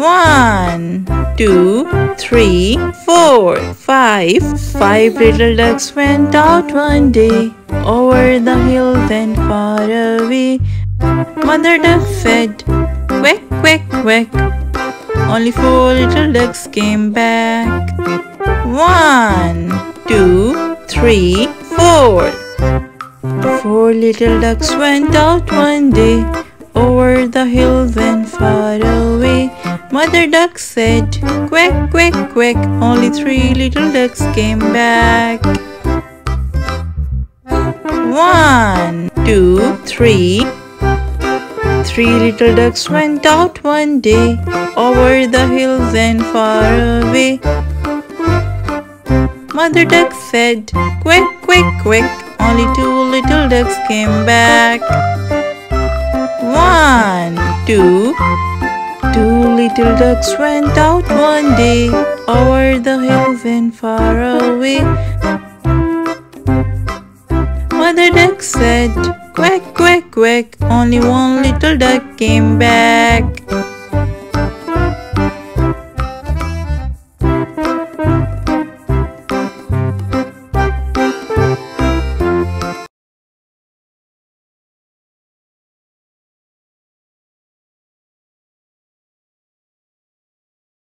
One, two, three, four, five. Five little ducks went out one day over the hill and far away. Mother duck said, quack, quack, quack. Only four little ducks came back. One, two, three, four. Four little ducks went out one day over the hill and. Mother duck said, quack, quack, quack. Only three little ducks came back. One, two, three. Three little ducks went out one day over the hills and far away. Mother duck said, quack, quack, quack. Only two little ducks came back. One, two, little ducks went out one day over the hills and far away. Mother duck said, quack, quack, quack. Only one little duck came back.